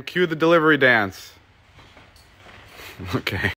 Cue the delivery dance. Okay.